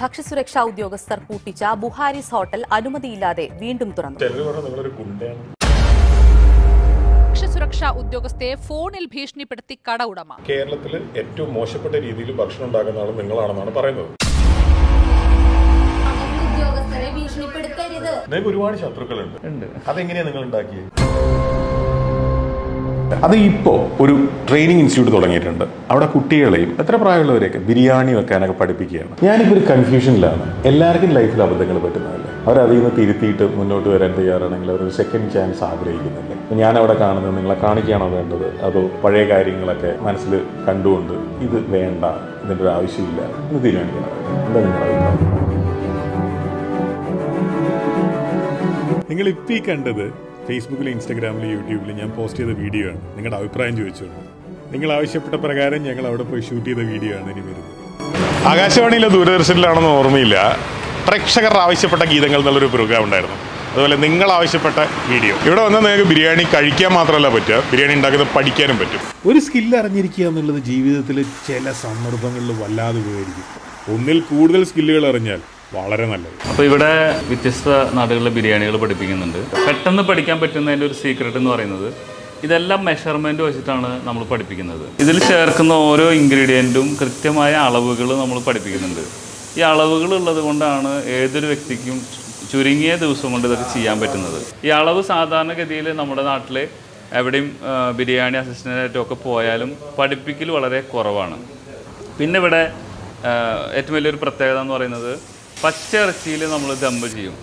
ഭക്ഷ്യസുരക്ഷാ ഉദ്യോഗസ്ഥർ പൂട്ടിച്ച ബുഹാരിസ് ഹോട്ടൽ അനുമതിയില്ലാതെ വീണ്ടും തുറന്നു. ഭക്ഷ്യസുരക്ഷാ ഉദ്യോഗസ്ഥയെ ഫോണിൽ ഭീഷണിപ്പെടുത്തി കട ഉടമ കേരളത്തിൽ ഏറ്റവും മോശപ്പെട്ട രീതിയിൽ ഭക്ഷണം ഉണ്ടാക്കുന്ന ആൾ നിങ്ങളാണെന്നാണ് പറയുന്നത്. നിങ്ങൾക്ക് ഒരുപാട് ശത്രുക്കളുണ്ട്. അതെങ്ങനെയാ നിങ്ങൾ ഉണ്ടാക്കിയത് അത് ഇപ്പോൾ ഒരു ട്രെയിനിങ് ഇൻസ്റ്റിറ്റ്യൂട്ട് തുടങ്ങിയിട്ടുണ്ട്. അവിടെ കുട്ടികളെയും എത്ര പ്രായമുള്ളവരെയൊക്കെ ബിരിയാണി വെക്കാനൊക്കെ പഠിപ്പിക്കുകയാണ്. ഞാനിപ്പോൾ ഒരു കൺഫ്യൂഷനിലാണ് എല്ലാവർക്കും ലൈഫിൽ അബദ്ധങ്ങൾ പറ്റുന്നതല്ലേ? അവരതിൽ നിന്ന് തിരുത്തിയിട്ട് മുന്നോട്ട് വരാൻ തയ്യാറാണെങ്കിൽ അവർ ഒരു സെക്കൻഡ് ചാൻസ് ആഗ്രഹിക്കുന്നില്ലേ? ഞാൻ അവിടെ കാണുന്നത് നിങ്ങളെ കാണിക്കുകയാണോ വേണ്ടത്? അതോ പഴയ കാര്യങ്ങളൊക്കെ മനസ്സിൽ കണ്ടുകൊണ്ട് ഇത് വേണ്ട ഇതിന്റെ ഒരു ആവശ്യമില്ല എന്ന് തീരുമാനിക്കണം. എന്താ നിങ്ങളുടെ അഭിപ്രായം? നിങ്ങൾ ഇപ്പി കണ്ടത് ഫേസ്ബുക്കിൽ ഇൻസ്റ്റാഗ്രാമിലും യൂട്യൂബിലും ഞാൻ പോസ്റ്റ് ചെയ്ത വീഡിയോ ആണ്. നിങ്ങളുടെ അഭിപ്രായം ചോദിച്ചോളൂ. നിങ്ങൾ ആവശ്യപ്പെട്ട പ്രകാരം ഞങ്ങൾ അവിടെ പോയി ഷൂട്ട് ചെയ്ത വീഡിയോ ആണ് ഇനി വരുന്നത്. ആകാശവാണിയിലെ ദൂരദർശനിലാണെന്ന് ഓർമ്മയില്ല. പ്രേക്ഷകർ ആവശ്യപ്പെട്ട ഗീതങ്ങൾ എന്നുള്ളൊരു പ്രോഗ്രാം ഉണ്ടായിരുന്നു. അതുപോലെ നിങ്ങൾ ആവശ്യപ്പെട്ട വീഡിയോ ഇവിടെ വന്നാൽ നിങ്ങൾക്ക് ബിരിയാണി കഴിക്കാൻ മാത്രമല്ല പറ്റുക. ബിരിയാണി ഉണ്ടാക്കുന്നത് പഠിക്കാനും പറ്റും. ഒരു സ്കില്ല് അറിഞ്ഞിരിക്കുക എന്നുള്ളത് ജീവിതത്തിൽ ചില സന്ദർഭങ്ങളിൽ വല്ലാതെ ഉപകരിക്കും. ഒന്നിൽ കൂടുതൽ സ്കില്ലുകൾ അറിഞ്ഞാൽ വളരെ നല്ലത്. അപ്പോൾ ഇവിടെ വ്യത്യസ്ത നാടുകളിലെ ബിരിയാണികൾ പഠിപ്പിക്കുന്നുണ്ട്. പെട്ടെന്ന് പഠിക്കാൻ പറ്റുന്നതിന്റെ ഒരു സീക്രട്ട് എന്ന് പറയുന്നത് ഇതെല്ലാം മെഷർമെന്റ് വെച്ചിട്ടാണ് നമ്മൾ പഠിപ്പിക്കുന്നത്. ഇതിൽ ചേർക്കുന്ന ഓരോ ഇൻഗ്രീഡിയന്റും കൃത്യമായ അളവുകൾ നമ്മൾ പഠിപ്പിക്കുന്നുണ്ട്. ഈ അളവുകൾ ഉള്ളത് കൊണ്ടാണ് ഏതൊരു വ്യക്തിക്കും ചുരുങ്ങിയ ദിവസം കൊണ്ട് ഇതൊക്കെ ചെയ്യാൻ പറ്റുന്നത്. ഈ അളവ് സാധാരണഗതിയിൽ നമ്മുടെ നാട്ടിൽ എവിടെയും ബിരിയാണി അസിസ്റ്റന്റായിട്ടും ഒക്കെ പോയാലും പഠിപ്പിക്കൽ വളരെ കുറവാണ്. പിന്നെ ഇവിടെ ഏറ്റവും വലിയൊരു പ്രത്യേകത എന്ന് പറയുന്നത് പച്ചിറച്ചിയിൽ നമ്മൾ ദമ്പ് ചെയ്യും.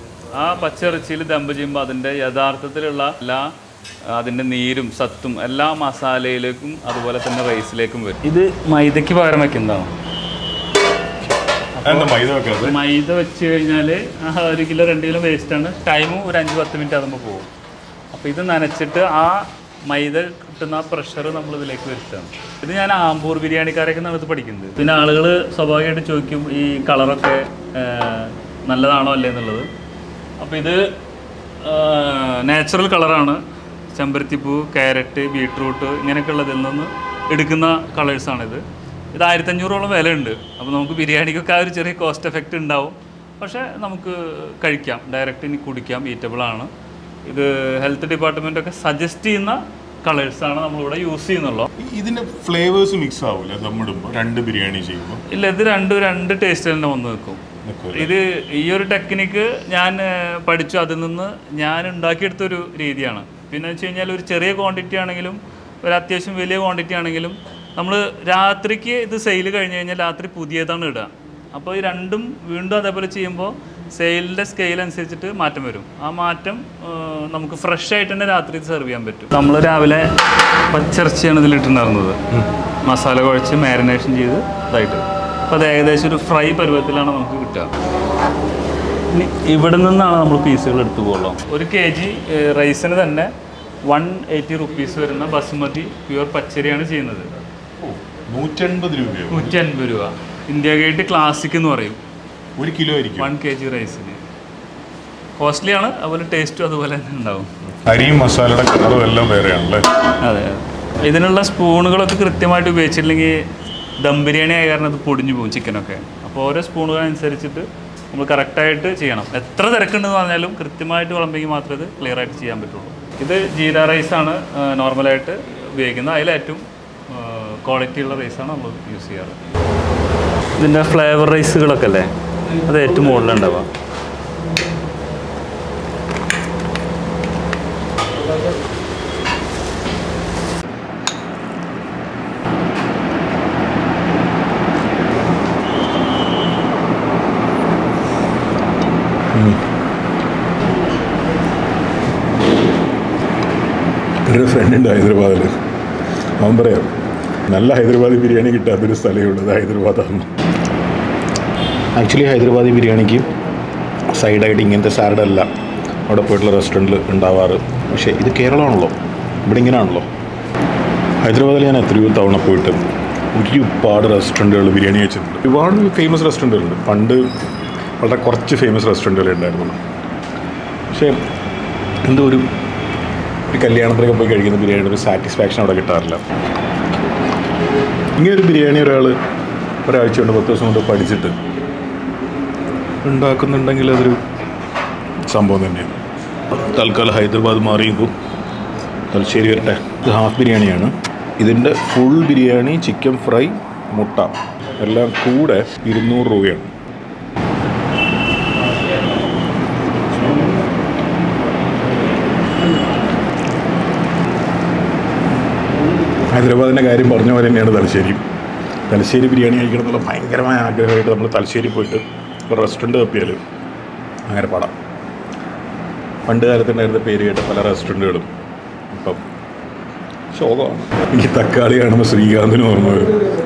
ആ പച്ചിറച്ചിയിൽ ദമ്പ് ചെയ്യുമ്പോൾ അതിന്റെ യഥാർത്ഥത്തിലുള്ള എല്ലാ അതിന്റെ നീരും സത്തും എല്ലാ മസാലയിലേക്കും അതുപോലെ തന്നെ റൈസിലേക്കും വരും. ഇത് മൈദയ്ക്ക് പകരം വെക്കുന്നതാണ്. മൈദ വെച്ച് കഴിഞ്ഞാൽ ഒരു കിലോ രണ്ട് കിലോ വേസ്റ്റാണ് ടൈമും ഒരു അഞ്ച് പത്ത് മിനിറ്റ് അതുമ്പോൾ പോകും. അപ്പോൾ ഇത് നനച്ചിട്ട് ആ മൈദ കിട്ടുന്ന ആ പ്രഷർ നമ്മൾ ഇതിലേക്ക് വരുത്തണം ഇത് ഞാൻ ആമ്പൂർ ബിരിയാണിക്കാരൊക്കെ നടത്ത് പഠിക്കുന്നത്. പിന്നെ ആളുകൾ സ്വാഭാവികമായിട്ട് ചോദിക്കും ഈ കളറൊക്കെ നല്ലതാണോ അല്ലേ എന്നുള്ളത്? അപ്പോൾ ഇത് നാച്ചുറൽ കളറാണ് ചെമ്പരത്തിപ്പൂ ക്യാരറ്റ് ബീട്രൂട്ട് ഇങ്ങനെയൊക്കെയുള്ളതിൽ നിന്ന് എടുക്കുന്ന കളേഴ്സാണിത് ഇത്. ആയിരത്തഞ്ഞൂറോളം വിലയുണ്ട്. അപ്പോൾ നമുക്ക് ബിരിയാണിക്കൊക്കെ ആ ഒരു ചെറിയ കോസ്റ്റ് എഫക്റ്റ് ഉണ്ടാവും. പക്ഷേ നമുക്ക് കഴിക്കാം. ഡയറക്റ്റ് ഇനി കുടിക്കാം. ഈറ്റബിൾ ആണ്. ഇത് ഹെൽത്ത് ഡിപ്പാർട്ട്മെന്റ് ഒക്കെ സജസ്റ്റ് ചെയ്യുന്ന കളേഴ്സാണ് നമ്മളിവിടെ യൂസ് ചെയ്യുന്നുള്ളൂ. ഇതിന്റെ ഫ്ലേവേഴ്സ് മിക്സ് ആവില്ല ദമ്മിടുമ്പോൾ രണ്ട് ബിരിയാണി ചെയ്യുമ്പോൾ ഇല്ല ഇത് രണ്ടും രണ്ട് ടേസ്റ്റ് തന്നെ വന്ന് നിൽക്കും. ഇത് ഈ ഒരു ടെക്നിക്ക് ഞാൻ പഠിച്ചു. അതിൽ നിന്ന് ഞാൻ ഉണ്ടാക്കിയെടുത്തൊരു രീതിയാണ്. പിന്നെ വെച്ച് കഴിഞ്ഞാൽ ഒരു ചെറിയ ക്വാണ്ടിറ്റി ആണെങ്കിലും ഒരു അത്യാവശ്യം വലിയ ക്വാണ്ടിറ്റി ആണെങ്കിലും നമ്മൾ രാത്രിക്ക് ഇത് സെയിൽ കഴിഞ്ഞ് കഴിഞ്ഞാൽ രാത്രി പുതിയതാണ് ഇടുക. അപ്പോൾ ഈ രണ്ടും വീണ്ടും അതേപോലെ ചെയ്യുമ്പോൾ സെയിലിന്റെ സ്കെയിൽ അനുസരിച്ചിട്ട് മാറ്റം വരും. ആ മാറ്റം നമുക്ക് ഫ്രഷ് ആയിട്ട് തന്നെ രാത്രി സെർവ് ചെയ്യാൻ പറ്റും. നമ്മൾ രാവിലെ പച്ചിറച്ചിയാണ് ഇതിലിട്ടുണ്ടായിരുന്നത് മസാല കുഴച്ച് മാരിനേഷൻ ചെയ്ത് ഇതായിട്ട്. അപ്പോൾ അത് ഏകദേശം ഒരു ഫ്രൈ പരുവത്തിലാണ് നമുക്ക് കിട്ടുക. ഇനി ഇവിടെ നിന്നാണ് നമ്മൾ പീസുകൾ എടുത്തു പോകുള്ളൂ ഒരു കെ ജി റൈസിന് തന്നെ വൺ എയ്റ്റി റുപ്പീസ് വരുന്ന ബസുമതി പ്യുവർ പച്ചരിയാണ് ചെയ്യുന്നത്. നൂറ്റൻപത് രൂപ നൂറ്റൻപത് രൂപ. ഇന്ത്യ ഗേറ്റ് ക്ലാസിക് എന്ന് പറയും. ഒരു കിലോ ആയിരിക്കും. വൺ കെ ജി റൈസിന് കോസ്റ്റ്ലി ആണ് അതുപോലെ ടേസ്റ്റും അതുപോലെ തന്നെ ഉണ്ടാവും. അരിയും മസാലയുടെ കളറും എല്ലാം വേറെയാണല്ലേ? അതെ ഇതിനുള്ള സ്പൂണുകളൊക്കെ കൃത്യമായിട്ട് ഉപയോഗിച്ചില്ലെങ്കിൽ ദം ബിരിയാണി ആയ കാരണം അത് പൊടിഞ്ഞു പോകും ചിക്കനൊക്കെ അപ്പോൾ ഓരോ സ്പൂണുകൾ അനുസരിച്ചിട്ട് നമ്മൾ കറക്റ്റായിട്ട് ചെയ്യണം. എത്ര തിരക്കുണ്ടെന്ന് പറഞ്ഞാലും കൃത്യമായിട്ട് വിളമ്പെങ്കിൽ മാത്രമേ ഇത് ക്ലിയർ ആയിട്ട് ചെയ്യാൻ പറ്റുള്ളൂ. ഇത് ജീര റൈസാണ് നോർമലായിട്ട് ഉപയോഗിക്കുന്നത്. അതിലേറ്റവും ക്വാളിറ്റി ഉള്ള റൈസാണ് നമ്മൾ യൂസ് ചെയ്യാറ്. ഇതിന്റെ ഫ്ലേവർ റൈസുകളൊക്കെ അല്ലേ? അത് ഏറ്റവും മുകളിലുണ്ടാവുക. ഒരു ഫ്രണ്ട് ഉണ്ട് ഹൈദരാബാദിൽ അവൻ പറയാം നല്ല ഹൈദരാബാദി ബിരിയാണി കിട്ടാത്തൊരു സ്ഥലമേ ഉള്ളത് ഹൈദരാബാദാണ് ആക്ച്വലി ഹൈദരാബാദി ബിരിയാണിക്ക് സൈഡായിട്ട് ഇങ്ങനത്തെ സാലഡ് അല്ല അവിടെ പോയിട്ടുള്ള റെസ്റ്റോറന്റിൽ ഉണ്ടാവാറ്. പക്ഷേ ഇത് കേരളമാണല്ലോ. ഇവിടെ ഇങ്ങനെയാണല്ലോ ഹൈദരാബാദിൽ ഞാൻ എത്രയോ തവണ പോയിട്ട് ഒരുപാട് റെസ്റ്റോറന്റുകൾ ബിരിയാണി കഴിച്ചിട്ടുണ്ട്. ഒരുപാട് ഫേമസ് റെസ്റ്റോറന്റുകളുണ്ട് പണ്ട് വളരെ കുറച്ച് ഫേമസ് റെസ്റ്റോറന്റുകളെ ഉണ്ടായിരുന്നുള്ളൂ പക്ഷേ എന്തോ ഒരു ഒരു കല്യാണത്തിനൊക്കെ പോയി കഴിക്കുന്ന ബിരിയാണിയുടെ ഒരു സാറ്റിസ്ഫാക്ഷൻ അവിടെ കിട്ടാറില്ല. ഇങ്ങനെ ഒരു ബിരിയാണി ഒരാൾ ഒരാഴ്ച കൊണ്ട് പത്ത് ദിവസം കൊണ്ട് പഠിച്ചിട്ട് ഉണ്ടാക്കുന്നുണ്ടെങ്കിൽ അതൊരു സംഭവം തന്നെയാണ് തൽക്കാലം ഹൈദരാബാദ് മാറിയപ്പോൾ തലശ്ശേരി വരട്ടെ. ഇത് ഹാഫ് ബിരിയാണിയാണ്. ഇതിന്റെ ഫുൾ ബിരിയാണി ചിക്കൻ ഫ്രൈ മുട്ട. എല്ലാം കൂടെ ഇരുന്നൂറ് രൂപയാണ്. ഹൈദരാബാദിന്റെ കാര്യം പറഞ്ഞ പോലെ തന്നെയാണ് തലശ്ശേരി. തലശ്ശേരി ബിരിയാണി കഴിക്കണം എന്നുള്ള ഭയങ്കരമായ ആഗ്രഹമായിട്ട് നമ്മൾ തലശ്ശേരി പോയിട്ട് ഒരു റെസ്റ്റോറന്റ് തപ്പിയാൽ അങ്ങനെ പാടാം. പണ്ട് കാലത്തുണ്ടായിരുന്ന പേര് കേട്ട പല റെസ്റ്റോറന്റുകളും ഇപ്പം ശോകമാണ്. എനിക്ക് തക്കാളി കാണുമ്പോൾ ശ്രീകാന്തിന് ഓർമ്മ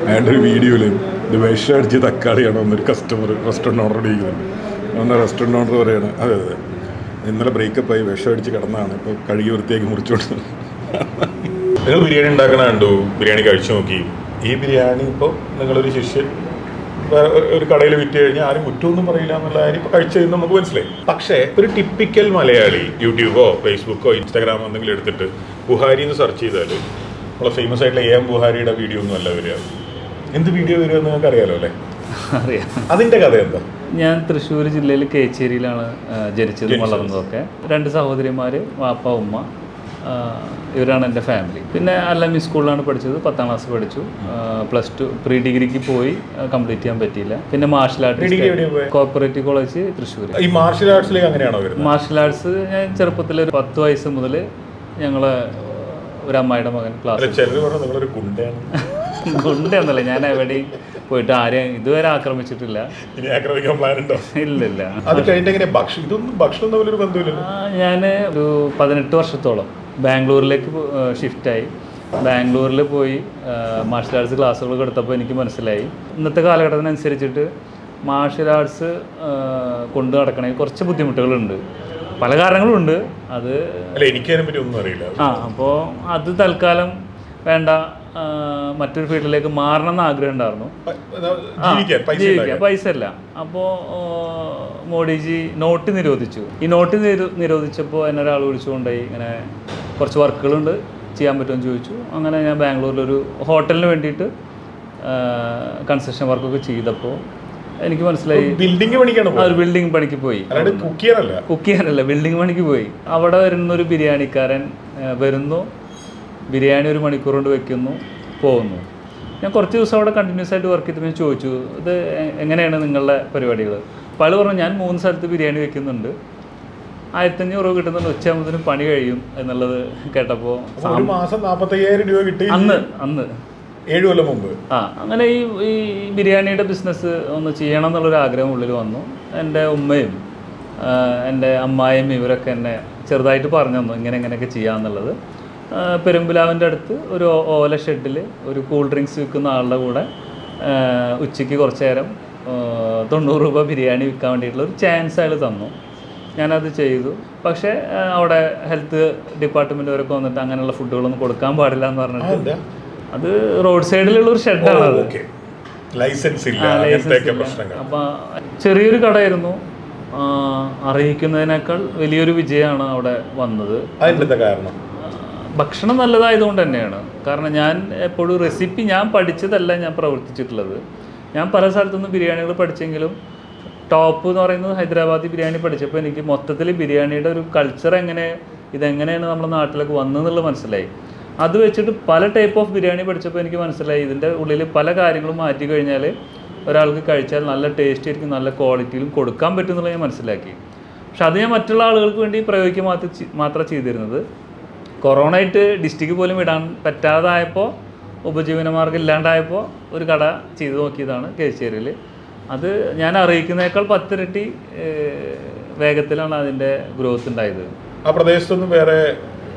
അയാളുടെ ഒരു വീഡിയോയിൽ ഇത് വിഷം അടിച്ച് തക്കാളിയാണ് വന്നൊരു കസ്റ്റമർ റെസ്റ്റോറന്റ് ഓർഡർ ചെയ്യുന്നുണ്ട് വന്ന റെസ്റ്റോറന്റ് ഓർഡർ പറയുകയാണ് അതെ അതെ ഇന്നലെ ബ്രേക്കപ്പ് ആയി വിഷം അടിച്ച് കിടന്നതാണ്. ഇപ്പോൾ കഴുകി വൃത്തിയാക്കി മുറിച്ചോണ്ട് നിങ്ങൾ ബിരിയാണി ഉണ്ടാക്കണ കണ്ടു? ബിരിയാണി കഴിച്ചു നോക്കി. ഈ ബിരിയാണി ഇപ്പോൾ നിങ്ങളൊരു ശിഷ്യൻ ഒരു കടയിൽ വിറ്റ് കഴിഞ്ഞാൽ ആരും കുറ്റമൊന്നും പറയില്ല എന്നുള്ള കാര്യം ഇപ്പോൾ കഴിച്ചു കഴിഞ്ഞാൽ നമുക്ക് മനസ്സിലായി. പക്ഷേ ഒരു ടിപ്പിക്കൽ മലയാളി യൂട്യൂബോ ഫേസ്ബുക്കോ ഇൻസ്റ്റാഗ്രാമോ എന്തെങ്കിലും എടുത്തിട്ട് ബുഹാരി എന്ന് സെർച്ച് ചെയ്താൽ നമ്മളെ ഫേമസ് ആയിട്ടുള്ള എ എം ബുഹാരിയുടെ വീഡിയോ ഒന്നും അല്ല വരിക. എന്ത് വീഡിയോ വരിക എന്ന് നിങ്ങൾക്ക് അറിയാലോ അല്ലേ? അറിയാം. അതിന്റെ കഥ എന്താ? ഞാൻ തൃശ്ശൂർ ജില്ലയിൽ കേച്ചേരിയിലാണ് ജനിച്ചതും. വളർന്നതൊക്കെ. രണ്ട് സഹോദരിമാർ വാപ്പ ഉമ്മ. ഇവരാണ് എന്റെ ഫാമിലി പിന്നെ അല്ലമി സ്കൂളിലാണ് പഠിച്ചത് പത്താം ക്ലാസ് പഠിച്ചു. പ്ലസ് ടു പ്രീ ഡിഗ്രിക്ക് പോയി കംപ്ലീറ്റ് ചെയ്യാൻ പറ്റിയില്ല. പിന്നെ martial? Art cooperative college Thrissur ഈ മാർഷൽ ആർട്സിലേക്ക് അങ്ങനെയാണോ മാർഷൽ ആർട്സ് ഞാൻ ചെറുപ്പത്തിൽ ഒരു പത്ത് വയസ്സ് മുതൽ ഞങ്ങൾ ഒരു അമ്മായിയുടെ മകൻ ക്ലാസ് ഗുണ്ടെന്നല്ല ഞാൻ എവിടെയും പോയിട്ട് ആരെയും ഇതുവരെ ആക്രമിച്ചിട്ടില്ല. ഇനി ആക്രമിക്കാൻ പ്ലാൻ ഉണ്ടോ? ഇല്ലില്ല. അത് കഴിഞ്ഞിട്ട് എങ്ങനെ ഭക്ഷണം ഇതൊന്നും ഭക്ഷണം തമ്മിലൊരു ബന്ധമില്ലല്ലോ. ഞാൻ ഒരു പതിനെട്ട് വർഷത്തോളം ബാംഗ്ലൂരിലേക്ക് ഷിഫ്റ്റായി ബാംഗ്ലൂരിൽ പോയി മാർഷൽ ആർട്സ് ക്ലാസ്സുകൾ എടുത്തപ്പോൾ എനിക്ക് മനസ്സിലായി. ഇന്നത്തെ കാലഘട്ടത്തിനനുസരിച്ചിട്ട് മാർഷൽ ആർട്സ് കൊണ്ടു നടക്കണമെങ്കിൽ കുറച്ച് ബുദ്ധിമുട്ടുകളുണ്ട്. പല കാരണങ്ങളുണ്ട്. അത് എനിക്കതിനെ ഒന്നും അറിയില്ല. ആ അപ്പോൾ അത് തൽക്കാലം വേണ്ട. മറ്റൊരു ഫീൽഡിലേക്ക് മാറണം എന്ന് ആഗ്രഹം ഉണ്ടായിരുന്നു. പൈസ. അല്ല അപ്പോൾ മോഡിജി നോട്ട് നിരോധിച്ചു. ഈ നോട്ട് നിരോധിച്ചപ്പോൾ എന്നെ ഒരാൾ വിളിച്ചുകൊണ്ടായി ഇങ്ങനെ കുറച്ച് വർക്കുകളുണ്ട്. ചെയ്യാൻ പറ്റുമെന്ന് ചോദിച്ചു. അങ്ങനെ ഞാൻ ബാംഗ്ലൂരിലൊരു ഹോട്ടലിന് വേണ്ടിയിട്ട് കൺസ്ട്രക്ഷൻ വർക്കൊക്കെ ചെയ്തപ്പോൾ എനിക്ക് മനസ്സിലായി. ബിൽഡിംഗ് പണിക്കാണ് ഒരു ബിൽഡിംഗ് പണിക്ക് പോയി. കുക്ക് ചെയ്യാനല്ല കുക്ക് ചെയ്യാനല്ല? ബിൽഡിംഗ് പണിക്ക് പോയി. അവിടെ വരുന്ന ഒരു ബിരിയാണിക്കാരൻ വരുന്നു. ബിരിയാണി ഒരു മണിക്കൂർ കൊണ്ട് വെക്കുന്നു പോകുന്നു. ഞാൻ കുറച്ച് ദിവസം അവിടെ കണ്ടിന്യൂസ് ആയിട്ട് വർക്ക് ചെയ്തപ്പോൾ ഞാൻ ചോദിച്ചു ഇത് എങ്ങനെയാണ് നിങ്ങളുടെ പരിപാടികൾ? അപ്പോൾ ആൾ പറഞ്ഞു ഞാൻ മൂന്ന് സ്ഥലത്ത് ബിരിയാണി വെക്കുന്നുണ്ട്. ആയിരത്തഞ്ഞൂറ് രൂപ കിട്ടുന്നുണ്ട് ഉച്ചയാകുമ്പോഴത്തേനും പണി കഴിയും എന്നുള്ളത് കേട്ടപ്പോൾ ഒരു മാസം നാപ്പത്തയ്യായിരം രൂപ കിട്ടി. അന്ന് അന്ന്. ഏഴ് കൊല്ലം മുമ്പ്. ആ അങ്ങനെ ഈ ഈ ബിരിയാണിയുടെ ബിസിനസ് ഒന്ന് ചെയ്യണം എന്നുള്ളൊരു ആഗ്രഹം ഉള്ളിൽ വന്നു. എന്റെ ഉമ്മയും എന്റെ അമ്മായും ഇവരൊക്കെ എന്നെ ചെറുതായിട്ട് പറഞ്ഞു തന്നു ഇങ്ങനെ ഇങ്ങനെയൊക്കെ ചെയ്യാമെന്നുള്ളത് പെരുമ്പിലാവിന്റെ അടുത്ത് ഒരു ഓല ഷെഡിൽ ഒരു കൂൾ ഡ്രിങ്ക്സ് വിൽക്കുന്ന ആളുടെ കൂടെ ഉച്ചയ്ക്ക് കുറച്ച് നേരം തൊണ്ണൂറ് രൂപ ബിരിയാണി വിൽക്കാൻ വേണ്ടിയിട്ടുള്ള ഒരു ചാൻസ് അയാൾ തന്നു. ഞാനത് ചെയ്തു. പക്ഷേ അവിടെ ഹെൽത്ത് വരെ വന്നിട്ട് അങ്ങനെയുള്ള ഫുഡുകളൊന്നും കൊടുക്കാൻ പാടില്ല എന്ന് പറഞ്ഞിട്ട് അത് റോഡ് സൈഡിലുള്ള ഒരു ഷെഡാണ് അത്. ലൈസൻസ് ഇല്ല അപ്പൊ ചെറിയൊരു കടയായിരുന്നു. അറിയിക്കുന്നതിനേക്കാൾ വലിയൊരു വിജയമാണ് അവിടെ വന്നത്. കാരണം? ഭക്ഷണം നല്ലതായതുകൊണ്ട് തന്നെയാണ്. കാരണം ഞാൻ എപ്പോഴും റെസിപ്പി ഞാൻ പഠിച്ചതല്ല ഞാൻ പ്രവർത്തിച്ചിട്ടുള്ളത്. ഞാൻ പല സ്ഥലത്തുനിന്ന് ബിരിയാണികൾ പഠിച്ചെങ്കിലും ടോപ്പ് എന്ന് പറയുന്നത് ഹൈദരാബാദി ബിരിയാണി പഠിച്ചപ്പോൾ എനിക്ക് മൊത്തത്തിൽ ബിരിയാണിയുടെ ഒരു കൾച്ചർ എങ്ങനെ ഇതെങ്ങനെയാണ് നമ്മുടെ നാട്ടിലേക്ക് വന്നതെന്നുള്ളത് മനസ്സിലായി. അത് വെച്ചിട്ട് പല ടൈപ്പ് ഓഫ് ബിരിയാണി പഠിച്ചപ്പോൾ എനിക്ക് മനസ്സിലായി. ഇതിന്റെ ഉള്ളിൽ പല കാര്യങ്ങളും മാറ്റി കഴിഞ്ഞാൽ ഒരാൾക്ക് കഴിച്ചാൽ നല്ല ടേസ്റ്റ് ആയിരിക്കും നല്ല ക്വാളിറ്റിയിലും കൊടുക്കാൻ പറ്റും എന്നുള്ളത് ഞാൻ മനസ്സിലാക്കി. പക്ഷെ അത് ഞാൻ മറ്റുള്ള ആളുകൾക്ക് വേണ്ടി പ്രയോഗിക്കുക മാത്രം മാത്രം ചെയ്തിരുന്നത്. കൊറോണ ആയിട്ട് ഡിസ്ട്രിക്ട് പോലും ഇടാൻ പറ്റാതായപ്പോൾ ഉപജീവന മാർഗം ഇല്ലാണ്ടായപ്പോൾ ഒരു കട ചെയ്തു നോക്കിയതാണ് കേച്ചേരിയിൽ അത് ഞാൻ അറിയിക്കുന്നേക്കാൾ പത്തിരട്ടി വേഗത്തിലാണ് അതിന്റെ ഗ്രോത്ത് ഉണ്ടായത്. ആ പ്രദേശത്തൊന്നും വേറെ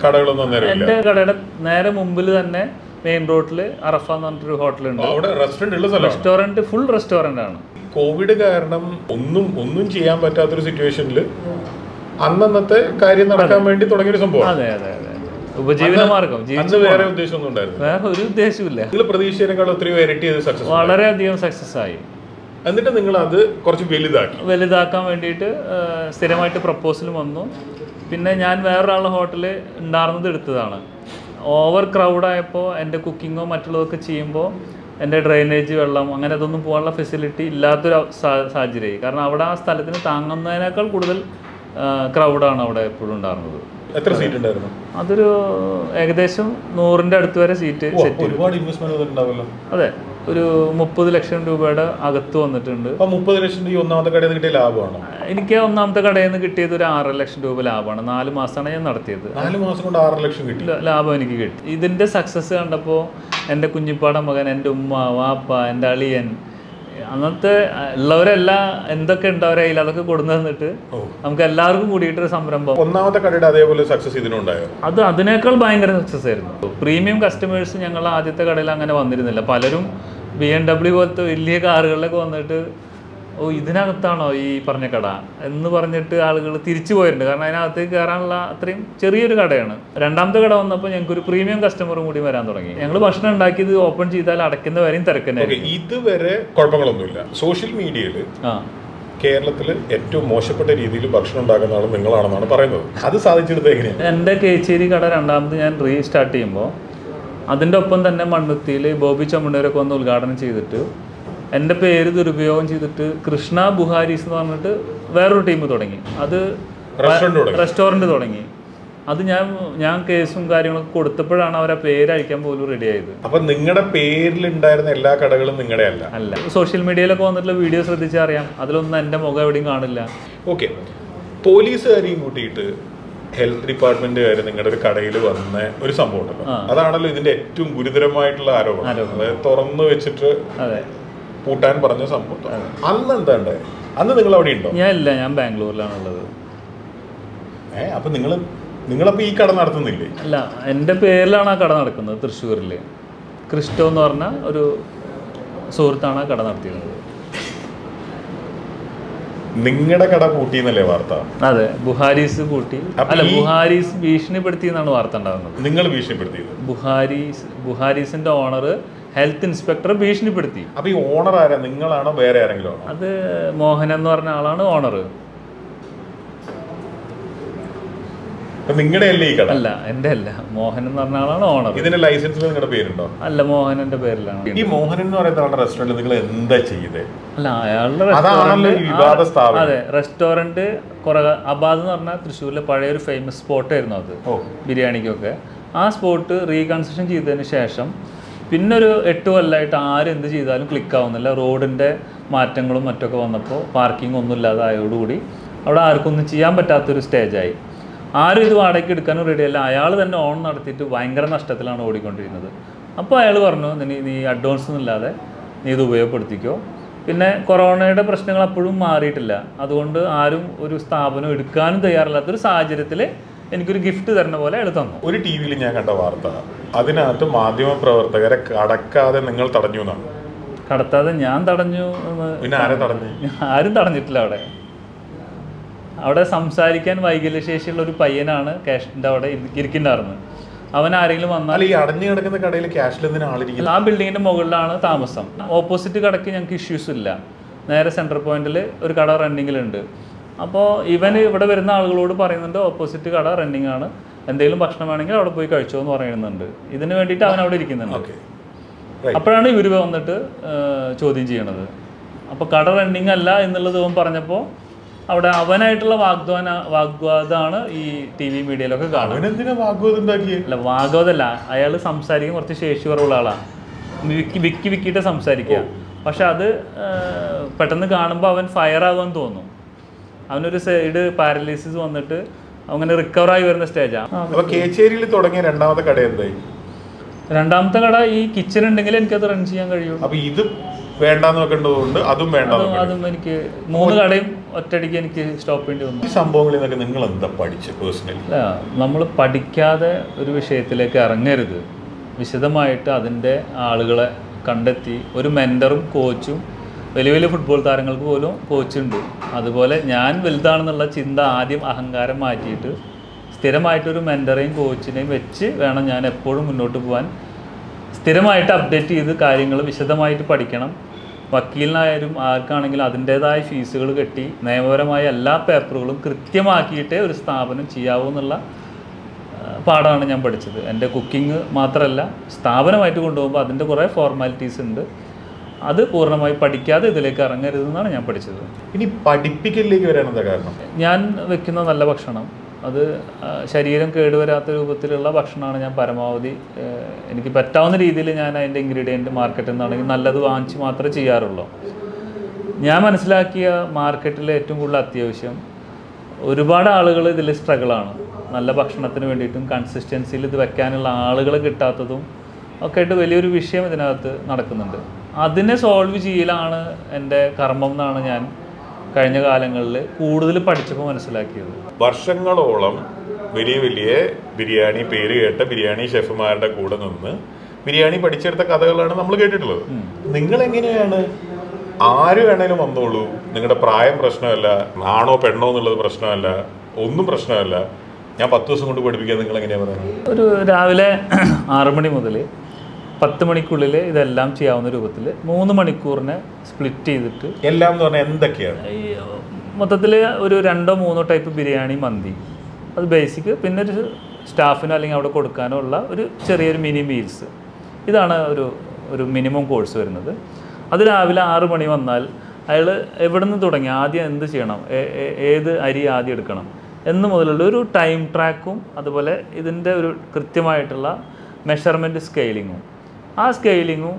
കടകളൊന്നും എന്റെ കടയുടെ നേരെ മുമ്പിൽ തന്നെ മെയിൻ റോഡിൽ അറഫ എന്ന് പറഞ്ഞിട്ടൊരു ഹോട്ടലുണ്ട്. അവിടെ സ്ഥലമാണ്? റെസ്റ്റോറന്റ് ഫുൾ റെസ്റ്റോറന്റ് ആണ്. കോവിഡ് കാരണം ഒന്നും ഒന്നും ചെയ്യാൻ പറ്റാത്തൊരു സിറ്റുവേഷനിൽ അന്നന്നത്തെ കാര്യം നടക്കാൻ വേണ്ടി തുടങ്ങിയ ഒരു സംഭവം. അതെ അതെ അതെ ഉപജീവന മാർഗം വേറെ ഉദ്ദേശമൊന്നും ഉണ്ടായിരുന്നു വേറെ ഒരു ഉദ്ദേശമില്ല നിങ്ങൾ ഒത്തിരി വളരെയധികം സക്സസ് ആയി. എന്നിട്ട് നിങ്ങൾ അത് കുറച്ച് വലുതാക്കി. വലുതാക്കാൻ വേണ്ടിയിട്ട് സ്ഥിരമായിട്ട് പ്രപ്പോസൽ വന്നു. പിന്നെ ഞാൻ വേറൊരാളുടെ ഹോട്ടലിൽ ഉണ്ടായിരുന്നത് എടുത്തതാണ്. ഓവർ ക്രൗഡായപ്പോൾ എന്റെ കുക്കിങ്ങോ മറ്റുള്ളതൊക്കെ ചെയ്യുമ്പോൾ എന്റെ ഡ്രെയിനേജ് വെള്ളം അങ്ങനെ അതൊന്നും പോകാനുള്ള ഫെസിലിറ്റി ഇല്ലാത്തൊരു സാഹചര്യമായി. കാരണം അവിടെ ആ സ്ഥലത്തിന് താങ്ങുന്നതിനേക്കാൾ കൂടുതൽ ക്രൗഡാണ് അവിടെ എപ്പോഴും ഉണ്ടായിരുന്നത് എത്ര സീറ്റ് ഉണ്ടായിരുന്നു? അതൊരു ഏകദേശം നൂറിന്റെ അടുത്ത് വരെ സീറ്റ് സെറ്റ് ഒരുപാട് ഇൻവെസ്റ്റ്മെന്റ് അതെ. ഒരു മുപ്പത് ലക്ഷം രൂപയുടെ അകത്ത് വന്നിട്ടുണ്ട്. മുപ്പത് ലക്ഷം രൂപ ഒന്നാമത്തെ കടയിൽ നിന്ന് കിട്ടിയ ലാഭമാണ്? എനിക്ക് ഒന്നാമത്തെ കടയിൽ നിന്ന് കിട്ടിയത് ഒരു ആറര ലക്ഷം രൂപ ലാഭമാണ്. നാല് മാസമാണ് ഞാൻ നടത്തിയത്. നാല് മാസം കൊണ്ട് ആറ് ലക്ഷം കിട്ടി. ലാഭം എനിക്ക് കിട്ടി. ഇതിന്റെ സക്സസ് കണ്ടപ്പോൾ എന്റെ കുഞ്ഞിപ്പാട മകൻ എന്റെ ഉമ്മ വാപ്പ എന്റെ അളിയൻ അന്നത്തെ ഉള്ളവരെല്ലാം എന്തൊക്കെ ഉണ്ടവരെ കയ്യിൽ അതൊക്കെ കൊടുന്നു തന്നിട്ട് നമുക്ക് എല്ലാവർക്കും കൂടിയിട്ടൊരു സംരംഭം. ഒന്നാമത്തെ കടയുടെ അതേപോലെ സക്സസ് ഇതിനുണ്ടായോ? അത് അതിനേക്കാൾ ഭയങ്കര സക്സസ് ആയിരുന്നു. പ്രീമിയം കസ്റ്റമേഴ്സ് ഞങ്ങൾ ആദ്യത്തെ കടയിൽ അങ്ങനെ വന്നിരുന്നില്ല. പലരും ബി എം ഡബ്ല്യു പോലത്തെ വലിയ കാറുകളിലൊക്കെ വന്നിട്ട് ഓ ഇതിനകത്താണോ ഈ പറഞ്ഞ കട? എന്ന് പറഞ്ഞിട്ട് ആളുകൾ തിരിച്ചു പോയിട്ടുണ്ട്. കാരണം അതിനകത്തേക്ക് കയറാനുള്ള അത്രയും ചെറിയൊരു കടയാണ്. രണ്ടാമത്തെ കട വന്നപ്പോൾ ഞങ്ങൾക്ക് ഒരു പ്രീമിയം കസ്റ്റമറും കൂടി വരാൻ തുടങ്ങി. ഞങ്ങൾ ഭക്ഷണം ഉണ്ടാക്കിയത് ഓപ്പൺ ചെയ്താൽ അടയ്ക്കുന്ന വരെയും ഓക്കെ തിരക്കന്നായിരിക്കും ഇതുവരെ കുഴപ്പങ്ങളൊന്നുമില്ല. സോഷ്യൽ മീഡിയയിൽ ആ. കേരളത്തിൽ ഏറ്റവും മോശപ്പെട്ട രീതിയിൽ ഭക്ഷണം ഉണ്ടാക്കുന്ന ആൾ നിങ്ങളാണെന്നാണ് പറയുന്നത്. അത് സാധിച്ചെടുത്ത് എങ്ങനെയാണ്? എന്റെ കേച്ചേരി കട രണ്ടാമത് ഞാൻ റീസ്റ്റാർട്ട് ചെയ്യുമ്പോൾ അതിന്റെ ഒപ്പം തന്നെ മണ്ണുത്തിയിൽ ബോബി ചമ്മണ്ണൂരൊക്കെ വന്ന് ഉദ്ഘാടനം ചെയ്തിട്ട് എന്റെ പേര് ദുരുപയോഗം ചെയ്തിട്ട് കൃഷ്ണ ബുഹാരിസ് എന്ന് പറഞ്ഞിട്ട് വേറൊരു ടീം തുടങ്ങി. അത് റെസ്റ്റോറന്റ് തുടങ്ങി. റെസ്റ്റോറന്റ് തുടങ്ങി. അത് ഞാൻ ഞാൻ കേസും കാര്യങ്ങളൊക്കെ കൊടുത്തപ്പോഴാണ് അവരെ പേരഴിക്കാൻ പോലും റെഡി ആയത്. അപ്പൊ നിങ്ങളുടെ പേരിലുണ്ടായിരുന്ന എല്ലാ കടകളും നിങ്ങളുടെ അല്ല. അല്ല സോഷ്യൽ മീഡിയയിലൊക്കെ വന്നിട്ടുള്ള വീഡിയോ ശ്രദ്ധിച്ചറിയാം. അതിലൊന്നും എന്റെ മുഖം എവിടെയും കാണില്ല. ഓക്കെ പോലീസുകാരെയും കൂട്ടിയിട്ട് ഹെൽത്ത് ഡിപ്പാർട്ട്മെന്റ് കാര്യം നിങ്ങളുടെ ഒരു കടയിൽ വന്ന ഒരു സംഭവം ഉണ്ടല്ലോ. അതാണല്ലോ ഇതിന്റെ ഏറ്റവും ഗുരുതരമായിട്ടുള്ള ആരോപണം. അതായത് തുറന്നു വെച്ചിട്ട് അതെ. പൂട്ടാൻ പറഞ്ഞ സംഭവം അന്ന് എന്താ ഉണ്ടായത് അന്ന് നിങ്ങൾ അവിടെ ഉണ്ടോ? ഞാൻ ഇല്ല ഞാൻ ബാംഗ്ലൂരിലാണുള്ളത്. ഏ അപ്പൊ നിങ്ങൾ നിങ്ങളപ്പോ ഈ കട നടത്തുന്നില്ലേ? അല്ല എന്റെ പേരിലാണ് ആ കട നടക്കുന്നത് തൃശ്ശൂരിൽ ക്രിസ്റ്റോ എന്ന് പറഞ്ഞ ഒരു സുഹൃത്താണ് ആ കട നടത്തിയിരുന്നത്. നിങ്ങളുടെ കട പൂട്ടിയെന്നല്ലേ വാർത്ത? അതെ ബുഹാരീസ് കൂട്ടി അല്ല ബുഹാരിസ് ബുഹാരീസ് ഭീഷണിപ്പെടുത്തി എന്നാണ് വാർത്ത ഉണ്ടാകുന്നത്. നിങ്ങൾ ഭീഷണിപ്പെടുത്തിയത്? ബുഹാരീസ് ബുഹാരീസിന്റെ ഓണർ ഹെൽത്ത് ഇൻസ്പെക്ടർ ഭീഷണിപ്പെടുത്തി. അപ്പൊ ഈ ഓണർ ആരാ? നിങ്ങളാണോ വേറെ ആരെങ്കിലും അത് മോഹൻ എന്ന് പറഞ്ഞ ആളാണ് ഓണർ അപ്പൊ നിങ്ങളുടെ അല്ലേ ഈ കട? അല്ല എന്റെ അല്ല മോഹൻ എന്ന് പറഞ്ഞ ആളാണ് ഓണർ ഇതിന്റെ ലൈസൻസിൽ നിങ്ങളുടെ പേരുണ്ടോ? അല്ല മോഹനന്റെ പേരിലാണ്. ഈ മോഹൻ എന്ന് പറയുന്ന ആളുടെ റെസ്റ്റോറന്റ് നിങ്ങൾ എന്താ ചെയ്തേ? അല്ല അയാളുടെ restaurant- അതെ റെസ്റ്റോറന്റ് കുറെ അബാദ് എന്ന് പറഞ്ഞാൽ തൃശ്ശൂരിലെ പഴയ ഒരു ഫേമസ് സ്പോട്ട് ആയിരുന്നു അത്. ബിരിയാണിക്കൊക്കെ. ആ സ്പോട്ട് റീകൺസ്ട്രക്ഷൻ ചെയ്തതിന് ശേഷം പിന്നെ ഒരു എട്ട് കൊല്ലമായിട്ട് ആരെന്ത് എന്ത് ചെയ്താലും ക്ലിക്ക് ആവുന്നില്ല. റോഡിന്റെ മാറ്റങ്ങളും മറ്റൊക്കെ വന്നപ്പോൾ പാർക്കിംഗ് ഒന്നും ഇല്ലാതായതോടുകൂടി അവിടെ ആർക്കൊന്നും ചെയ്യാൻ പറ്റാത്തൊരു സ്റ്റേജായി ആരും ഇത് വാടകയ്ക്ക് എടുക്കാനും റെഡിയല്ല അയാൾ തന്നെ ഓൺ നടത്തിയിട്ട് ഭയങ്കര നഷ്ടത്തിലാണ് ഓടിക്കൊണ്ടിരുന്നത്. അപ്പോൾ അയാൾ പറഞ്ഞു നീ നീ അഡ്വാൻസ് ഒന്നുമില്ലാതെ നീ ഇത് ഉപയോഗപ്പെടുത്തിക്കോ. പിന്നെ കൊറോണയുടെ പ്രശ്നങ്ങൾ അപ്പോഴും മാറിയിട്ടില്ല. അതുകൊണ്ട് ആരും ഒരു സ്ഥാപനം എടുക്കാനും തയ്യാറില്ലാത്തൊരു സാഹചര്യത്തിൽ എനിക്കൊരു ഗിഫ്റ്റ് തരുന്ന പോലെ അയാൾ തന്നു. ഒരു ടി വിയിൽ ഞാൻ കണ്ട വാർത്ത അതിനകത്ത് മാധ്യമ പ്രവർത്തകരെ കടക്കാതെ നിങ്ങൾ തടഞ്ഞു എന്നാണ്. കടത്താതെ ഞാൻ തടഞ്ഞു പിന്നെ ആരെ തടഞ്ഞു? ആരും തടഞ്ഞിട്ടില്ല അവിടെ. അവിടെ സംസാരിക്കാൻ വൈകല്യശേഷിയുള്ള ഒരു പയ്യനാണ് കാഷിന്റെ അവിടെ ഇരി- ഇരിക്കുന്നുണ്ടായിരുന്നത്. അവൻ ആരെങ്കിലും വന്നാൽ ഈ അടഞ്ഞു കിടക്കുന്ന കടയിൽ ക്യാഷിൽ ആളിരിക്കുന്നത് ആ ബിൽഡിങ്ങിന്റെ മുകളിലാണ് താമസം. ഓപ്പോസിറ്റ് കടയ്ക്ക് ഞങ്ങൾക്ക് ഇഷ്യൂസ് ഇല്ല. നേരെ സെൻട്രൽ പോയിന്റിൽ ഒരു കട റണ്ണിങ്ങിലുണ്ട് അപ്പോൾ ഇവൻ ഇവിടെ വരുന്ന ആളുകളോട് പറയുന്നുണ്ട് ഓപ്പോസിറ്റ് കട റണ്ണിങ് ആണ്. എന്തെങ്കിലും ഭക്ഷണം വേണമെങ്കിൽ അവിടെ പോയി കഴിച്ചോ എന്ന് പറയുന്നുണ്ട്. ഇതിന് വേണ്ടിയിട്ട് അവൻ അവിടെ ഇരിക്കുന്നുണ്ട്. ഓക്കെ അപ്പോഴാണ് ഇവർ വന്നിട്ട് ചോദ്യം ചെയ്യണത്. അപ്പോൾ കട റണ്ണിങ് അല്ല എന്നുള്ളത് അവൻ പറഞ്ഞപ്പോൾ അവിടെ അവനായിട്ടുള്ള വാഗ്ദാന വാഗ്വാദമാണ് ഈ ടി വി മീഡിയയിലൊക്കെ കാണുന്നത്. അല്ല വാഗ്വാദല്ല അയാൾ സംസാരിക്കാൻ കുറച്ച് ശേഷി കുറവുള്ള ആളാണ്. വിക്കി വിക്കി വിക്കിയിട്ട് സംസാരിക്കുക. പക്ഷെ അത് പെട്ടെന്ന് കാണുമ്പോൾ അവൻ ഫയർ ആകുമെന്ന് തോന്നും അവനൊരു സൈഡ് പാരലൈസിസ് വന്നിട്ട് അങ്ങനെ റിക്കവർ ആയി വരുന്ന സ്റ്റേജാണ് കേച്ചേരിയിൽ തുടങ്ങിയ രണ്ടാമത്തെ കട എന്തായി? രണ്ടാമത്തെ കട ഈ കിച്ചൺ ഉണ്ടെങ്കിൽ എനിക്കത് റൺ ചെയ്യാൻ കഴിയും അപ്പൊ ഇത് വേണ്ടെന്ന് വെക്കേണ്ടതുകൊണ്ട് അതും അതും അതും എനിക്ക് മൂന്ന് കടയും ഒറ്റയടിക്ക് എനിക്ക് സ്റ്റോപ്പ് ചെയ്യേണ്ടി വന്നു. ഈ സംഭവങ്ങളിൽ നിന്നൊക്കെ നിങ്ങൾ എന്താ പഠിച്ചു പേഴ്സണലി അല്ല നമ്മൾ പഠിക്കാതെ ഒരു വിഷയത്തിലേക്ക് ഇറങ്ങരുത്. വിശദമായിട്ട് അതിന്റെ ആളുകളെ കണ്ടെത്തി ഒരു മെന്ററും കോച്ചും വലിയ വലിയ ഫുട്ബോൾ താരങ്ങൾക്ക് പോലും കോച്ചുണ്ട് അതുപോലെ ഞാൻ വലുതാണെന്നുള്ള ചിന്ത ആദ്യം അഹങ്കാരം മാറ്റിയിട്ട് സ്ഥിരമായിട്ടൊരു മെന്ററേയും കോച്ചിനെയും വെച്ച് വേണം ഞാൻ എപ്പോഴും മുന്നോട്ട് പോകാൻ സ്ഥിരമായിട്ട് അപ്ഡേറ്റ് ചെയ്ത് കാര്യങ്ങൾ വിശദമായിട്ട് പഠിക്കണം. വക്കീലിനായാലും ആർക്കാണെങ്കിലും അതിന്റേതായ ഫീസുകൾ കെട്ടി നിയമപരമായ എല്ലാ പേപ്പറുകളും കൃത്യമാക്കിയിട്ടേ ഒരു സ്ഥാപനം ചെയ്യാവൂ എന്നുള്ള പാഠമാണ് ഞാൻ പഠിച്ചത്. എന്റെ കുക്കിംഗ് മാത്രമല്ല സ്ഥാപനമായിട്ട് കൊണ്ടുപോകുമ്പോൾ അതിന്റെ കുറേ ഫോർമാലിറ്റീസ് ഉണ്ട്. അത് പൂർണമായി പഠിക്കാതെ ഇതിലേക്ക് ഇറങ്ങരുതെന്നാണ് ഞാൻ പഠിച്ചത്. ഇനി പഠിപ്പിക്കലിലേക്ക് വരാൻ എന്താ കാരണം? ഞാൻ വെക്കുന്ന നല്ല ഭക്ഷണം അത് ശരീരം കേടുവരാത്ത രൂപത്തിലുള്ള ഭക്ഷണമാണ് ഞാൻ പരമാവധി എനിക്ക് പറ്റാവുന്ന രീതിയിൽ ഞാൻ അതിന്റെ ഇൻഗ്രീഡിയന്റ് മാർക്കറ്റിൽ നിന്നാണെങ്കിൽ നല്ലത് വാങ്ങിച്ച് മാത്രമേ ചെയ്യാറുള്ളൂ. ഞാൻ മനസ്സിലാക്കിയ മാർക്കറ്റിലെ ഏറ്റവും കൂടുതൽ അത്യാവശ്യം ഒരുപാട് ആളുകൾ ഇതിൽ സ്ട്രഗിളാണ് നല്ല ഭക്ഷണത്തിന് വേണ്ടിയിട്ടും കൺസിസ്റ്റൻസിയിൽ ഇത് വെക്കാനുള്ള ആളുകൾ കിട്ടാത്തതും ഒക്കെ ആയിട്ട് വലിയൊരു വിഷയം ഇതിനകത്ത് നടക്കുന്നുണ്ട്. അതിനെ സോൾവ് ചെയ്യലാണ് എന്റെ കർമ്മം എന്നാണ് ഞാൻ കഴിഞ്ഞ കാലങ്ങളിൽ കൂടുതൽ പഠിച്ചപ്പോൾ മനസ്സിലാക്കിയത്. വർഷങ്ങളോളം വലിയ വലിയ ബിരിയാണി പേര് കേട്ട ബിരിയാണി ഷെഫുമാരുടെ കൂടെ നിന്ന് ബിരിയാണി പഠിച്ചെടുത്ത കഥകളാണ് നമ്മൾ കേട്ടിട്ടുള്ളത്. നിങ്ങൾ എങ്ങനെയാണ് ആര് വേണേലും വന്നോളൂ. നിങ്ങളുടെ പ്രായം പ്രശ്നമല്ല ആണോ പെണ്ണോ എന്നുള്ളത് പ്രശ്നമല്ല ഒന്നും പ്രശ്നമല്ല. ഞാൻ പത്ത് ദിവസം കൊണ്ട് പഠിപ്പിക്കാൻ നിങ്ങൾ എങ്ങനെയാണ് പറയുന്നത്? ഒരു രാവിലെ ആറു മണി മുതൽ പത്ത് മണിക്കുള്ളിൽ ഇതെല്ലാം ചെയ്യാവുന്ന രൂപത്തിൽ മൂന്ന് മണിക്കൂറിനെ സ്പ്ലിറ്റ് ചെയ്തിട്ട് എല്ലാം എന്ന് പറഞ്ഞാൽ എന്തൊക്കെയാണ്? മൊത്തത്തിൽ ഒരു രണ്ടോ മൂന്നോ ടൈപ്പ് ബിരിയാണി മന്തി. അത് ബേസിക് പിന്നെ ഒരു സ്റ്റാഫിനോ അല്ലെങ്കിൽ അവിടെ കൊടുക്കാനോ ഉള്ള ഒരു ചെറിയൊരു മിനി മീൽസ് ഇതാണ് ഒരു ഒരു മിനിമം കോഴ്സ് വരുന്നത്. അത് രാവിലെ ആറ് മണി വന്നാൽ അയാൾ എവിടെ നിന്ന് തുടങ്ങി? ആദ്യം എന്ത് ചെയ്യണം? ഏത് അരി ആദ്യം എടുക്കണം? എന്ന് മുതലുള്ള ഒരു ടൈം ട്രാക്കും അതുപോലെ ഇതിന്റെ ഒരു കൃത്യമായിട്ടുള്ള മെഷർമെന്റ് സ്കെയിലിങ്ങും ആ സ്കെയിലിങ്ങും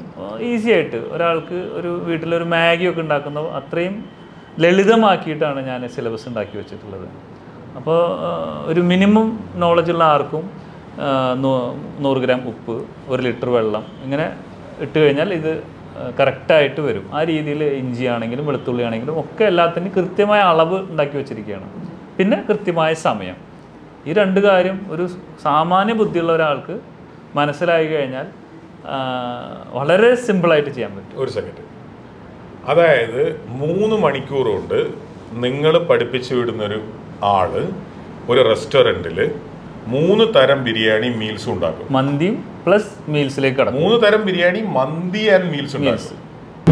ഈസി ആയിട്ട് ഒരാൾക്ക് ഒരു വീട്ടിലൊരു മാഗിയൊക്കെ ഉണ്ടാക്കുന്ന അത്രയും ലളിതമാക്കിയിട്ടാണ് ഞാൻ സിലബസ് ഉണ്ടാക്കി വെച്ചിട്ടുള്ളത്. അപ്പോൾ ഒരു മിനിമം നോളജുള്ള ആർക്കും നൂറ് ഗ്രാം ഉപ്പ് ഒരു ലിറ്റർ വെള്ളം ഇങ്ങനെ ഇട്ട് കഴിഞ്ഞാൽ ഇത് കറക്റ്റായിട്ട് വരും. ആ രീതിയിൽ ഇഞ്ചി ആണെങ്കിലും വെളുത്തുള്ളി ആണെങ്കിലും ഒക്കെ എല്ലാത്തിനും കൃത്യമായ അളവ് ഉണ്ടാക്കി വെച്ചിരിക്കുകയാണ്. പിന്നെ കൃത്യമായ സമയം. ഈ രണ്ട് കാര്യം ഒരു സാമാന്യ ബുദ്ധിയുള്ള ഒരാൾക്ക് മനസ്സിലായി കഴിഞ്ഞാൽ വളരെ സിമ്പിളായിട്ട് ചെയ്യാൻ പറ്റും. ഒരു സെക്കൻഡ് അതായത് മൂന്ന് മണിക്കൂർ കൊണ്ട് നിങ്ങൾ പഠിപ്പിച്ചു വിടുന്നൊരു ആൾ ഒരു റെസ്റ്റോറന്റിൽ മൂന്ന് തരം ബിരിയാണി മീൽസ് ഉണ്ടാക്കും. മന്തിയും പ്ലസ് മീൽസിലേക്ക് കടക്കും. മൂന്ന് തരം ബിരിയാണി മന്തി ആൻഡ് മീൽസ് ഉണ്ടാക്കും.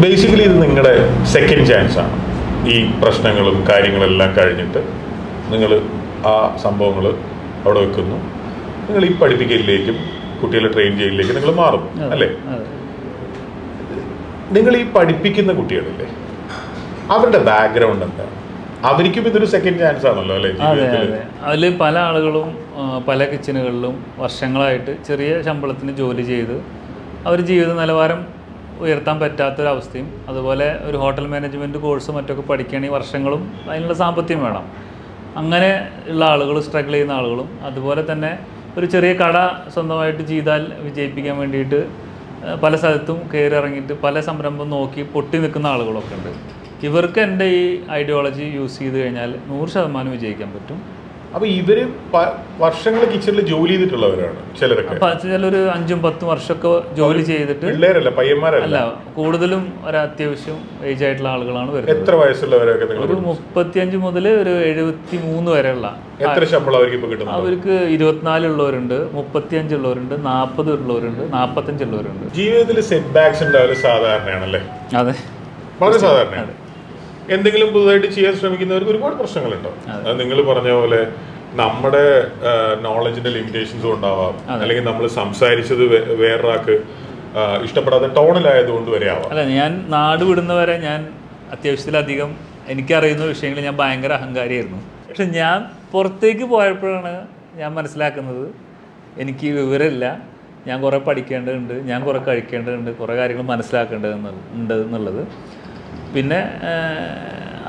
ബേസിക്കലി ഇത് നിങ്ങളുടെ സെക്കൻഡ് ചാൻസ് ആണ്. ഈ പ്രശ്നങ്ങളും കാര്യങ്ങളെല്ലാം കഴിഞ്ഞിട്ട് നിങ്ങൾ ആ സംഭവങ്ങൾ അവിടെ വെക്കുന്നു. നിങ്ങൾ ഈ പഠിപ്പിക്കലിലേക്കും കുട്ടികളെ ട്രെയിൻ ചെയ്യലിലേക്കും നിങ്ങൾ മാറും അല്ലേ. നിങ്ങൾ ഈ പഠിപ്പിക്കുന്ന കുട്ടികളില്ലേ? അവരുടെ ബാക്ക്ഗ്രൗണ്ട് എന്താ? അവർക്കും ഇതൊരു സെക്കൻഡ് ചാൻസ് ആണല്ലോ അല്ലേ അതെ അതിൽ പല ആളുകളും പല കിച്ചനുകളിലും വർഷങ്ങളായിട്ട് ചെറിയ ശമ്പളത്തിന് ജോലി ചെയ്ത് അവർ ജീവിത നിലവാരം ഉയർത്താൻ പറ്റാത്തൊരവസ്ഥയും അതുപോലെ ഒരു ഹോട്ടൽ മാനേജ്മെന്റ് കോഴ്സ് മറ്റൊക്കെ പഠിക്കുകയാണെങ്കിൽ വർഷങ്ങളും അതിനുള്ള സാമ്പത്തികം വേണം. അങ്ങനെ ഉള്ള ആളുകൾ സ്ട്രഗിൾ ചെയ്യുന്ന ആളുകളും അതുപോലെ തന്നെ ഒരു ചെറിയ കട സ്വന്തമായിട്ട് ചെയ്താൽ വിജയിപ്പിക്കാൻ വേണ്ടിയിട്ട് പല സ്ഥലത്തും കയറി ഇറങ്ങിയിട്ട് പല സംരംഭം നോക്കി പൊട്ടി നിൽക്കുന്ന ആളുകളൊക്കെ ഉണ്ട്. ഇവർക്ക് എന്റെ ഈ ഐഡിയോളജി യൂസ് ചെയ്ത് കഴിഞ്ഞാൽ നൂറ് ശതമാനം വിജയിക്കാൻ പറ്റും. അപ്പൊ ഇവർ വർഷങ്ങൾ കിച്ചണിൽ ജോലി ചെയ്തിട്ടുള്ളവരാണ് ചിലരൊക്കെ. ചിലൊരു അഞ്ചും പത്തും വർഷമൊക്കെ ജോലി ചെയ്തിട്ട് പിള്ളേരല്ല പയ്യന്മാരല്ല. കൂടുതലും ഒരു അത്യാവശ്യം ഏജ് ആയിട്ടുള്ള ആളുകളാണ് വരുന്നത്. എത്ര വയസ്സുള്ളവരൊക്കെ ഒരു മുപ്പത്തിയഞ്ച് മുതൽ ഒരു എഴുപത്തി മൂന്ന് വരെയുള്ള എത്ര ശമ്പളം അവർക്ക് ഇപ്പൊ കിട്ടുന്നത് അവർക്ക് ഇരുപത്തിനാലുള്ളവരുണ്ട് മുപ്പത്തിയഞ്ചുള്ളവരുണ്ട് നാൽപ്പത് ഉള്ളവരുണ്ട് നാപ്പത്തഞ്ചുള്ളവരുണ്ട് ജീവിതത്തിൽ സെറ്റ് ബാക്സ് ഉണ്ടാവൽ സാധാരണയാണല്ലേ? അതെ. വളരെ സാധാരണയാണ്. എന്തെങ്കിലും പുതുതായിട്ട് ചെയ്യാൻ ശ്രമിക്കുന്നവർക്ക് ഒരുപാട് പ്രശ്നങ്ങളുണ്ടാവും അത്. നിങ്ങൾ പറഞ്ഞ പോലെ നമ്മുടെ നോളജിന്റെ ലിമിറ്റേഷൻസും ഉണ്ടാവാം. അല്ലെങ്കിൽ നമ്മൾ സംസാരിച്ചത് വേറൊരാൾക്ക് ഇഷ്ടപ്പെടാതെ ഇഷ്ടപ്പെടാത്ത ടോണിലായതുകൊണ്ട് വരെ ആവാം. അല്ല ഞാൻ നാട് വിടുന്നവരെ ഞാൻ അത്യാവശ്യത്തിലധികം എനിക്കറിയുന്ന വിഷയങ്ങളിൽ ഞാൻ ഭയങ്കര അഹങ്കാരിയായിരുന്നു. പക്ഷെ ഞാൻ പുറത്തേക്ക് പോയപ്പോഴാണ് ഞാൻ മനസ്സിലാക്കുന്നത് എനിക്ക് വിവരമില്ല. ഞാൻ കുറേ പഠിക്കേണ്ടതുണ്ട് ഞാൻ കുറേ കഴിക്കേണ്ടതുണ്ട് കുറേ കാര്യങ്ങൾ മനസ്സിലാക്കേണ്ടത് ഉണ്ട് എന്നുള്ളത് പിന്നെ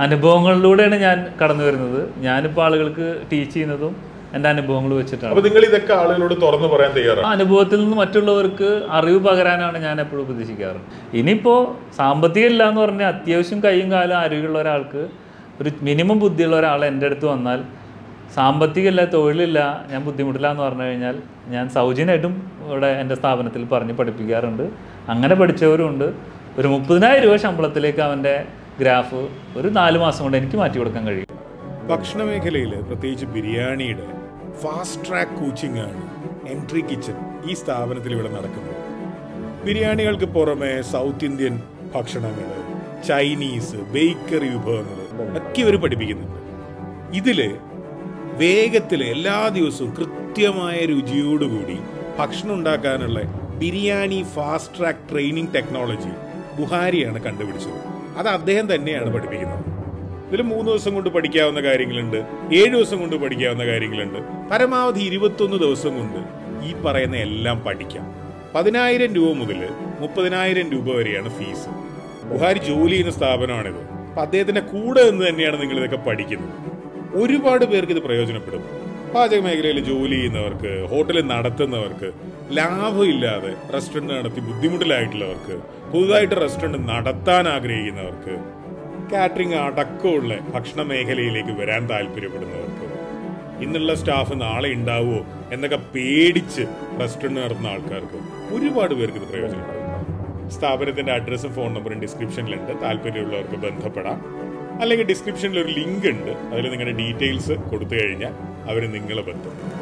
അനുഭവങ്ങളിലൂടെയാണ് ഞാൻ കടന്നു വരുന്നത്. ഞാനിപ്പോൾ ആളുകൾക്ക് ടീച്ച് ചെയ്യുന്നതും എന്റെ അനുഭവങ്ങൾ വെച്ചിട്ടാണ്. അപ്പോൾ നിങ്ങൾ ഇതൊക്കെ ആളുകളോട് തുറന്നു പറയാൻ തയ്യാറാണ്? അനുഭവത്തിൽ നിന്ന് മറ്റുള്ളവർക്ക് അറിവ് പകരാനാണ് ഞാൻ എപ്പോഴും പ്രതീക്ഷിക്കാറ് ഇനിയിപ്പോൾ സാമ്പത്തികം ഇല്ല എന്ന് പറഞ്ഞാൽ അത്യാവശ്യം കൈയും കാലും ആരോഗ്യമുള്ള ഒരാൾക്ക് ഒരു മിനിമം ബുദ്ധിയുള്ള ഒരാൾ എന്റെ അടുത്ത് വന്നാൽ സാമ്പത്തികമില്ല തൊഴിലില്ല ഞാൻ ബുദ്ധിമുട്ടില്ല എന്ന് പറഞ്ഞു കഴിഞ്ഞാൽ ഞാൻ സൗജന്യമായിട്ടും ഇവിടെ എന്റെ സ്ഥാപനത്തിൽ പറഞ്ഞ് പഠിപ്പിക്കാറുണ്ട്. അങ്ങനെ പഠിച്ചവരുമുണ്ട് ഒരു മുപ്പതിനായിരം രൂപ ശമ്പളത്തിലേക്ക് അവന്റെ ഗ്രാഫ് ഒരു നാല് മാസം കൊണ്ട് എനിക്ക് മാറ്റി കൊടുക്കാൻ കഴിയും. ഭക്ഷണ മേഖലയിൽ പ്രത്യേകിച്ച് ബിരിയാണിയുടെ ഫാസ്റ്റ് ട്രാക്ക് കോച്ചിങ് ആണ് എൻട്രി കിച്ചൺ ഈ സ്ഥാപനത്തിൽ ഇവിടെ നടക്കുന്നത്. ബിരിയാണികൾക്ക് പുറമെ സൗത്ത് ഇന്ത്യൻ ഭക്ഷണങ്ങൾ ചൈനീസ് ബേക്കറി വിഭവങ്ങൾ ഒക്കെ ഇവർ പഠിപ്പിക്കുന്നുണ്ട്. ഇതിൽ വേഗത്തിൽ എല്ലാ ദിവസവും കൃത്യമായ രുചിയോടുകൂടി ഭക്ഷണം ഉണ്ടാക്കാനുള്ള biryani fast track training technology ബുഹാരിയാണ് കണ്ടുപിടിച്ചത്. അത് അദ്ദേഹം തന്നെയാണ് പഠിപ്പിക്കുന്നത്. ഇതിൽ മൂന്ന് ദിവസം കൊണ്ട് പഠിക്കാവുന്ന കാര്യങ്ങളുണ്ട് ഏഴ് ദിവസം കൊണ്ട് പഠിക്കാവുന്ന കാര്യങ്ങളുണ്ട് പരമാവധി ഇരുപത്തൊന്ന് ദിവസം കൊണ്ട് ഈ പറയുന്ന എല്ലാം പഠിക്കാം. പതിനായിരം രൂപ മുതൽ മുപ്പതിനായിരം രൂപ വരെയാണ് ഫീസ്. ബുഹാരി ജോലി ചെയ്യുന്ന സ്ഥാപനമാണിത്. അപ്പം അദ്ദേഹത്തിന്റെ കൂടെ നിന്ന് തന്നെയാണ് നിങ്ങൾ ഇതൊക്കെ പഠിക്കുന്നത്. ഒരുപാട് പേർക്ക് ഇത് പ്രയോജനപ്പെടും. പാചക മേഖലയിൽ ജോലി ചെയ്യുന്നവർക്ക് ഹോട്ടൽ നടത്തുന്നവർക്ക് ലാഭമില്ലാതെ റെസ്റ്റോറന്റ് നടത്തി ബുദ്ധിമുട്ടിലായിട്ടുള്ളവർക്ക് പുതുതായിട്ട് റെസ്റ്റോറന്റ് നടത്താൻ ആഗ്രഹിക്കുന്നവർക്ക് കാറ്ററിംഗ് അടക്കമുള്ള ഭക്ഷണ മേഖലയിലേക്ക് വരാൻ താല്പര്യപ്പെടുന്നവർക്ക് ഇന്നുള്ള സ്റ്റാഫ് നാളെ ഉണ്ടാവുമോ എന്നൊക്കെ പേടിച്ച് റെസ്റ്റോറന്റ് നടത്തുന്ന ആൾക്കാർക്ക് ഒരുപാട് പേർക്ക് ഇത് പ്രയോജനപ്പെടും. സ്ഥാപനത്തിന്റെ അഡ്രസ്സും ഫോൺ നമ്പറും ഡിസ്ക്രിപ്ഷനിലുണ്ട് താല്പര്യമുള്ളവർക്ക് ബന്ധപ്പെടാം. അല്ലെങ്കിൽ ഡിസ്ക്രിപ്ഷനിൽ ഒരു ലിങ്ക് ഉണ്ട്. അതിൽ നിങ്ങളുടെ ഡീറ്റെയിൽസ് കൊടുത്തു കഴിഞ്ഞാൽ അവർ നിങ്ങളെ ബന്ധപ്പെടും.